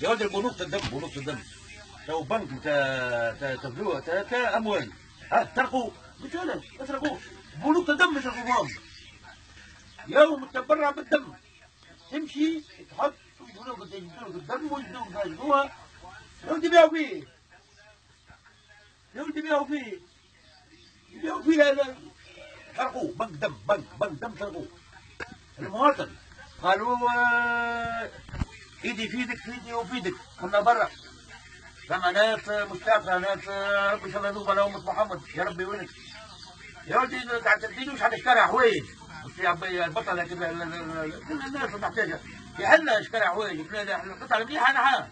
يا ولد البنوك تدم بنوك تدم تو بنك تا تا تفلوه تا, تا أموال. ها ترقوا قلت له ما ترقوش بنوك تدم مش ترقوهم يوم تبرع بالدم. تمشي تحط يجيبوا لك الدم ويجيبوا لك يا ولدي بيعوا فيه. يا ولدي بيعوا فيه. بيعوا فيه سرقوه بنك دم بنك بنك دم سرقوه المواطن. قالوا ايدي في إيدك في ايدي وفي إيدك. كنا برا. كما ناس ناس آه، شاء الله يذوب على أمة محمد. يا ربي وينك يا ولدي تعتدين مش حتشتري حوايج البطلة كذا كل الناس محتاجة. عندنا اشتري حوايج القطع المليحة نعم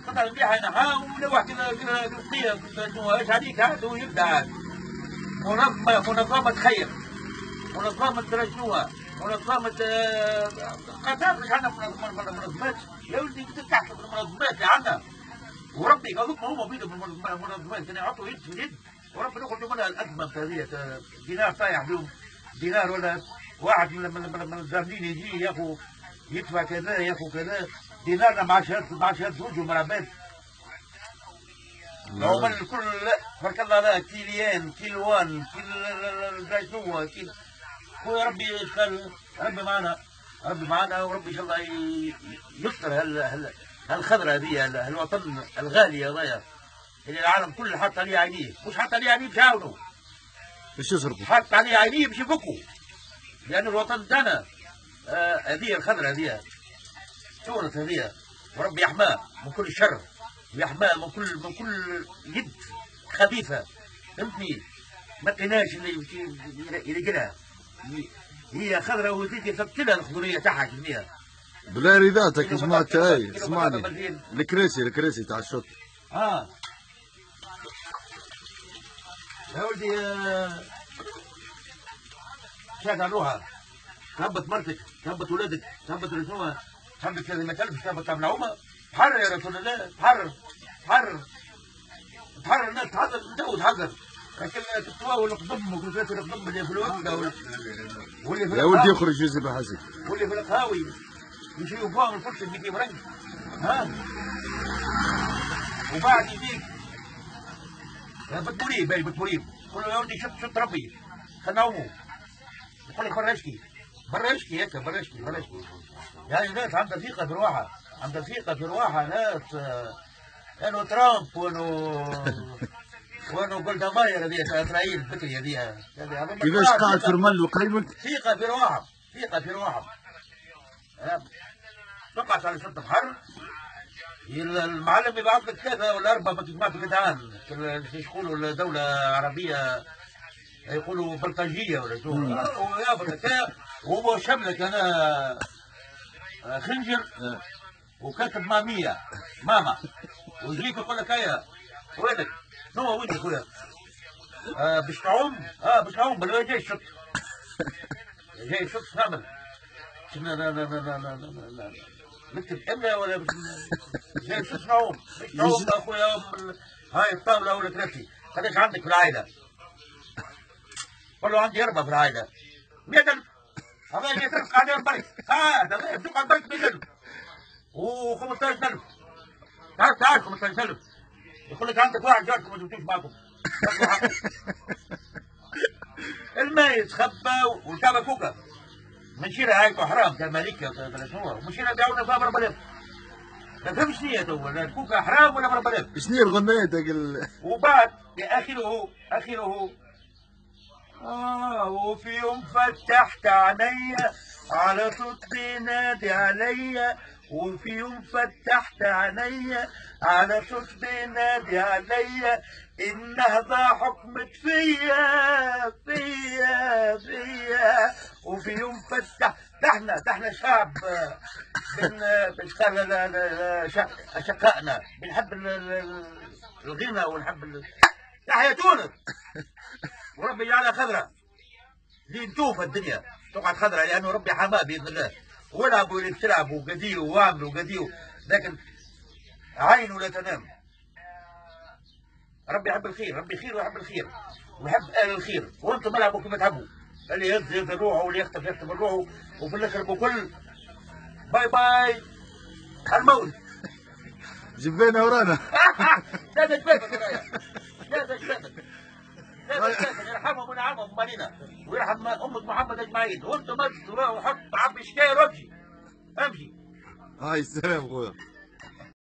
القطع المليحة نعم ولوح كذا كذا قصية إيش عليك؟ هذا ويبدا منظمة منظمة خير منظمة شنو منظمة آه، قطار مش عندنا منظمات يا ولدي تفتح المنظمات اللي عندنا وربي قالوا هم بيدهم المنظمات كانوا يعطوا يد في يد. وربي نخرج منها الأزمة هذه دينار طايح بهم. دينار ولا واحد من من الزاملين يجي ياخو يدفع كذا ياخو كذا. دينارنا مع شهادة مع شهادة زوج ومرابات هم الكل بارك الله لا كيليان كيلوان كيل شنو كيل هو ربي يشكر ربي معنا ربي معنا وربي إن شاء الله يستر هال هالخضرة هذه هالوطن الغالي هذايا اللي العالم كله حاط عليه عينيه. مش حاط عليه عينيه بشاونوا باش يصرفوا حاط عليه عينيه باش يفكوا. لأن الوطن تاعنا آه، هذه الخضرة هذه. تونس هذه. وربي يحماه من كل شر. ويحماه من كل من كل يد خبيثة. فهمتني؟ ما لقيناش اللي يلقى هي خضرة وزيد يثبت لها الخضرية تاعها كمية بلا رضاتك سمعت هاي اسمعني. الكراسي الكراسي تاع الشط. آه. يا ولدي آه، شاد روحها. تهبط مرتك تهبط ولادك تهبط رسومها. تهبط لازم ما تلبس تهبط عمر تحرر يا رسول الله تحرر تحرر. تحرر الناس تحذر انت وتحذر لكن اللي في واللي في يا ولدي يخرج يوسف حسن واللي في القهاوي. يمشي يفهم الفرشه اللي كيف رنج ها؟ وبعد يجيك بتمريب باي بتمريب قول له يا ولدي شط شط ربي. خلنا نومه. يقول لك برا اشكي برا اشكي هيك برا اشكي برا اشكي يعني ناس عندها ثقة في رواحها عندها ثقة في رواحها ناس كانوا ترامب وانو جولدا ماير هذه إسرائيل الفكرية هذه كيفاش قاعد في المل وقيمك ثقة في رواحهم ثقة في رواحهم تقعد على شط البحر المعلم يبعث لك ثلاثة ولا أربعة مجموعات جدعان يقولوا دولة عربية يقولوا بلطجية ولا شو. لك وهو شملك أنا خنجر. وكاتب مامية. ماما. ويجيك يقول لك هيا وينك؟ نو وين خويا؟ آه باش تعوم؟ آه باش تعوم بل جاي شط. جاي شط نعمل لا لا لا لا لا لا لا نكتب املا ولا جاي شو تعوم؟ تعوم أخويا. هاي الطاولة ولا ثلاثة قداش عندك في العائلة؟ قول له عندي أربعة في العائلة 100000 هذا 100000 قاعد البنك آه على البنك 100000 و 15000 تعرف تعرف 15000 يقول لك عندك واحد جاركم ما جبتوش معكم. الماء يتخبى وتابع فوقه منشيرة هاي حرام تاع مالكة ولا شنو منشيرة دعونا فيها بربلات ما فهمش نية تو الكوكا حرام ولا بربلات شنو هي الغنية تاع وبعد اخره اخره آه وفي يوم فتحت عيني على صوت بينادي عليا. وفي يوم فتحت عيني على صوت بينادي عليا النهضة حكمت فيا فيا فيا. وفي يوم فتح ده إحنا ده إحنا شعب بن بنشتغل أشقائنا. بنحب الغنى ونحب تحيا تونس. وربي يجعلها خضراء. لين توفى الدنيا تقعد خضراء لأنه ربي حماه بإذن الله. ولعبوا اللي بتلعبوا وقديروا واعملوا وقديروا لكن عينه لا تنام. ربي يحب الخير ربي خير ويحب الخير ويحب أهل الخير. وأنتم العبوا كما تحبوا. اللي يهز يهز روحه واللي يختف يختف روحه وفي الآخر بكل باي باي. الموت. جبينا ورانا. لا ده جبابك ورايا لا ده وينعمهم مالينا ويرحم امة محمد اجمعين وأنت مجد وحط عبي شكاير وامشي امشي. هاي السلام خويا.